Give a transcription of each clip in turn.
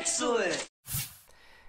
Excellent!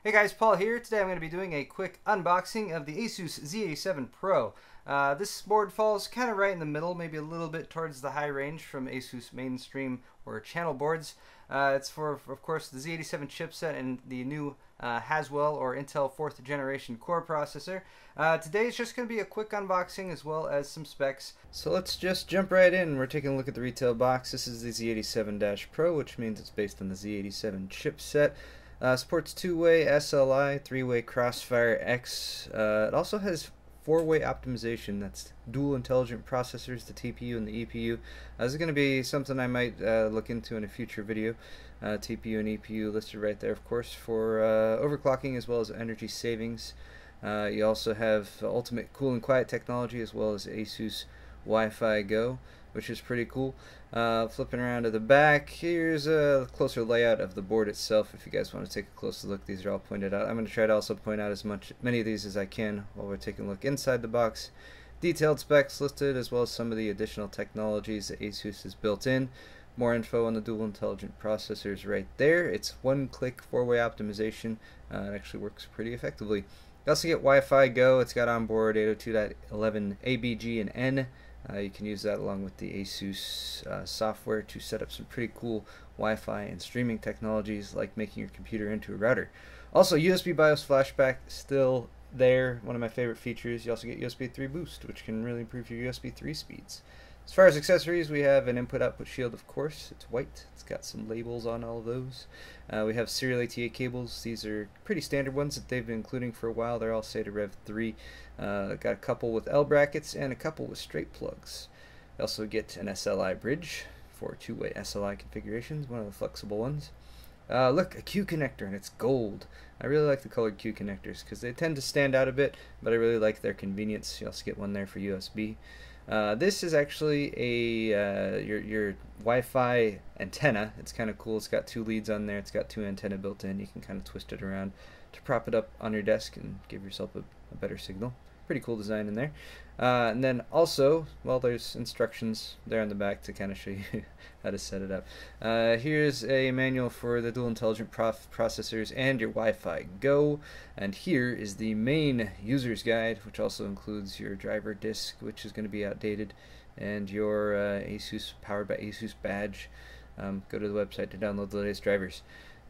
Hey guys, Paul here. Today I'm going to be doing a quick unboxing of the Asus Z87 Pro. Uh, this board falls kind of right in the middle, maybe a little bit towards the high range from Asus mainstream or channel boards. Uh, it's for, of course, the Z87 chipset and the new uh, Haswell or Intel 4th generation core processor. Uh, today is just going to be a quick unboxing as well as some specs. So let's just jump right in. We're taking a look at the retail box. This is the Z87-Pro, which means it's based on the Z87 chipset. Uh, supports two-way SLI, three-way Crossfire X. Uh, it also has four-way optimization. That's dual intelligent processors, the TPU and the EPU. Uh, this is going to be something I might uh, look into in a future video. Uh, TPU and EPU listed right there, of course, for uh, overclocking as well as energy savings. Uh, you also have ultimate cool and quiet technology as well as ASUS Wi-Fi Go which is pretty cool. Uh, flipping around to the back, here's a closer layout of the board itself. If you guys want to take a closer look, these are all pointed out. I'm going to try to also point out as much many of these as I can while we're taking a look inside the box. Detailed specs listed, as well as some of the additional technologies that ASUS has built in. More info on the dual intelligent processors right there. It's one-click four-way optimization. Uh, it actually works pretty effectively. You also get Wi-Fi Go. It's got onboard 802.11 ABG and N. Uh, you can use that along with the ASUS uh, software to set up some pretty cool Wi-Fi and streaming technologies like making your computer into a router. Also, USB BIOS flashback still there, one of my favorite features. You also get USB 3 boost, which can really improve your USB 3 speeds. As far as accessories, we have an input-output shield, of course. It's white. It's got some labels on all of those. Uh, we have serial ATA cables. These are pretty standard ones that they've been including for a while. They're all SATA Rev 3. Uh, got a couple with L brackets and a couple with straight plugs. You also get an SLI bridge for two-way SLI configurations, one of the flexible ones. Uh, look, a Q connector, and it's gold. I really like the colored Q connectors because they tend to stand out a bit, but I really like their convenience. You also get one there for USB. Uh, this is actually a uh, your your Wi-Fi antenna. It's kind of cool. It's got two leads on there. It's got two antenna built in. You can kind of twist it around to prop it up on your desk and give yourself a, a better signal. Pretty cool design in there. Uh, and then also, well, there's instructions there on the back to kind of show you how to set it up. Uh, here's a manual for the dual intelligent processors and your Wi-Fi Go. And here is the main user's guide, which also includes your driver disk, which is going to be outdated, and your uh, ASUS powered by ASUS badge. Um, go to the website to download the latest drivers.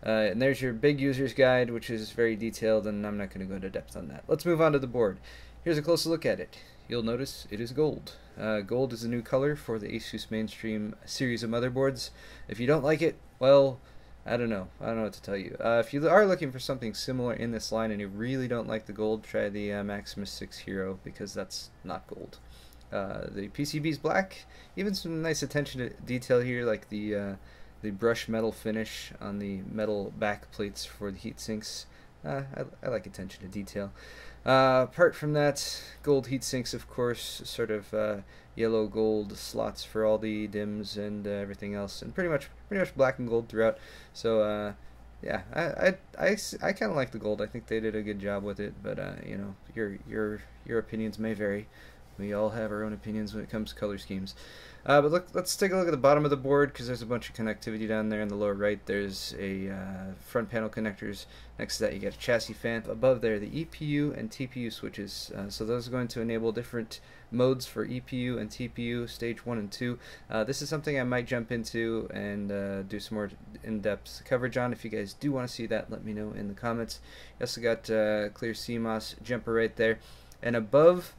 Uh, and there's your big user's guide, which is very detailed, and I'm not going to go into depth on that. Let's move on to the board. Here's a closer look at it. You'll notice it is gold. Uh, gold is a new color for the Asus mainstream series of motherboards. If you don't like it, well, I don't know. I don't know what to tell you. Uh, if you are looking for something similar in this line and you really don't like the gold, try the uh, Maximus 6 Hero because that's not gold. Uh, the PCB is black. Even some nice attention to detail here, like the uh, the brush metal finish on the metal back plates for the heat sinks. Uh, I, I, like attention to detail. Uh, apart from that, gold heat sinks, of course, sort of uh, yellow gold slots for all the DIMMs and uh, everything else, and pretty much pretty much black and gold throughout. So uh, yeah, I I, I, I kind of like the gold. I think they did a good job with it, but uh, you know, your your your opinions may vary. We all have our own opinions when it comes to color schemes. Uh, but look, let's take a look at the bottom of the board because there's a bunch of connectivity down there in the lower right. There's a uh, front panel connectors. Next to that, you get a chassis fan. Above there, the EPU and TPU switches. Uh, so those are going to enable different modes for EPU and TPU, stage 1 and 2. Uh, this is something I might jump into and uh, do some more in-depth coverage on. If you guys do want to see that, let me know in the comments. You also got uh, clear CMOS jumper right there. And above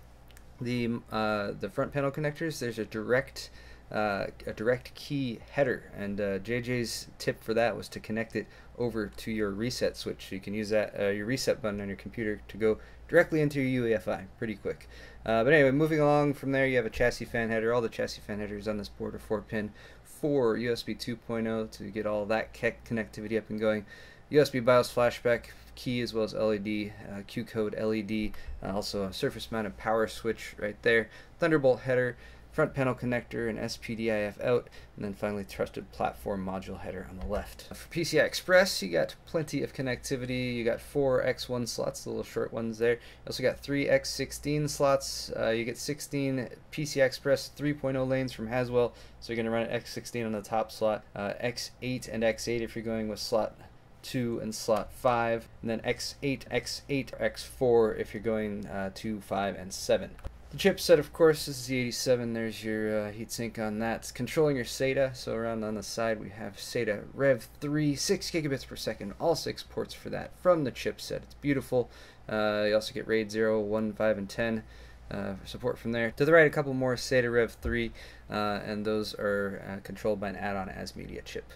the uh, the front panel connectors, there's a direct uh, a direct key header, and uh, JJ's tip for that was to connect it over to your reset switch. So You can use that uh, your reset button on your computer to go directly into your UEFI pretty quick. Uh, but anyway, moving along from there, you have a chassis fan header. All the chassis fan headers on this board are 4 pin, 4 USB 2.0 to get all that connectivity up and going. USB BIOS flashback key as well as LED, uh, Q code LED, uh, also a surface mounted power switch right there, Thunderbolt header, front panel connector, and SPDIF out, and then finally trusted platform module header on the left. For PCI Express, you got plenty of connectivity. You got four X1 slots, the little short ones there. You also got three X16 slots. Uh, you get 16 PCI Express 3.0 lanes from Haswell, so you're going to run an X16 on the top slot, uh, X8 and X8 if you're going with slot 2 and slot 5, and then X8, X8, X4 if you're going uh, 2, 5, and 7. The chipset, of course, is the 87. There's your uh, heatsink on that. It's controlling your SATA. So around on the side, we have SATA Rev 3, 6 gigabits per second, all six ports for that from the chipset. It's beautiful. Uh, you also get RAID 0, 1, 5, and 10. Uh, support from there. To the right, a couple more SATA Rev 3, uh, and those are uh, controlled by an add-on ASMedia chip.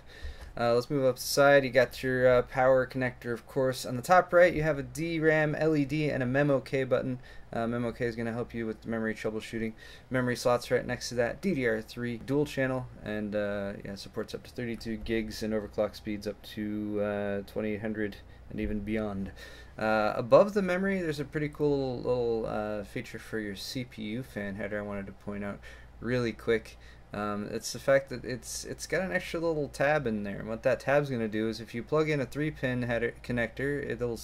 Uh, let's move up the side. You got your uh, power connector, of course. On the top right, you have a DRAM LED and a MemOK button. Uh, MemOK is going to help you with memory troubleshooting. Memory slots right next to that. DDR3 dual channel and uh, yeah, supports up to 32 gigs and overclock speeds up to uh, 2800 and even beyond. Uh, above the memory, there's a pretty cool little feature for your CPU fan header I wanted to point out really quick. Um, it's the fact that it's it's got an extra little tab in there. What that tab's going to do is if you plug in a 3-pin header connector, it'll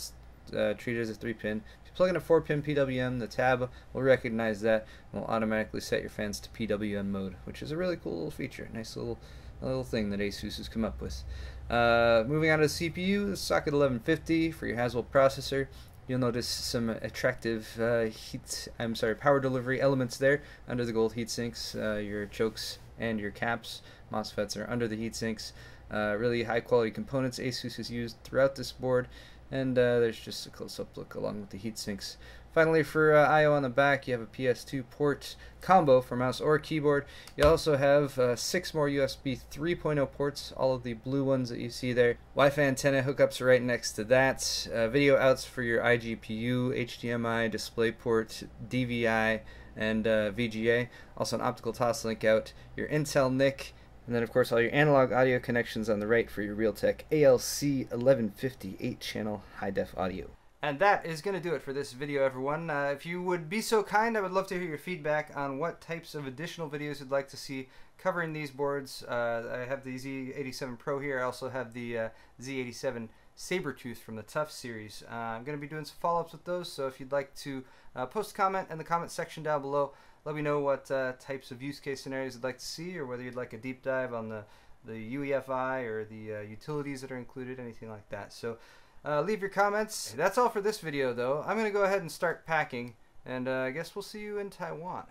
uh, treat it as a 3-pin. If you plug in a 4-pin PWM, the tab will recognize that and will automatically set your fans to PWM mode, which is a really cool little feature. Nice little little thing that ASUS has come up with. Uh, moving on to the CPU, the socket 1150 for your Haswell processor. You'll notice some attractive uh, heat, I'm sorry, power delivery elements there under the gold heat sinks. Uh, your chokes and your caps, MOSFETs are under the heat sinks. Uh, really high quality components ASUS has used throughout this board, and uh, there's just a close up look along with the heat sinks. Finally, for uh, I.O. on the back, you have a PS2 port combo for mouse or keyboard. You also have uh, six more USB 3.0 ports, all of the blue ones that you see there. Wi-Fi antenna hookups right next to that. Uh, video outs for your iGPU, HDMI, DisplayPort, DVI, and uh, VGA. Also an optical toslink out. Your Intel NIC. And then, of course, all your analog audio connections on the right for your Realtek ALC 1150 8-channel high-def audio. And that is going to do it for this video, everyone. Uh, if you would be so kind, I would love to hear your feedback on what types of additional videos you'd like to see covering these boards. Uh, I have the Z87 Pro here. I also have the uh, Z87 Sabertooth from the Tough series. Uh, I'm going to be doing some follow-ups with those, so if you'd like to uh, post a comment in the comment section down below, let me know what uh, types of use case scenarios you'd like to see, or whether you'd like a deep dive on the, the UEFI or the utilities that are included, anything like that. So. Uh, leave your comments. That's all for this video, though. I'm going to go ahead and start packing, and uh, I guess we'll see you in Taiwan.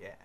Yeah.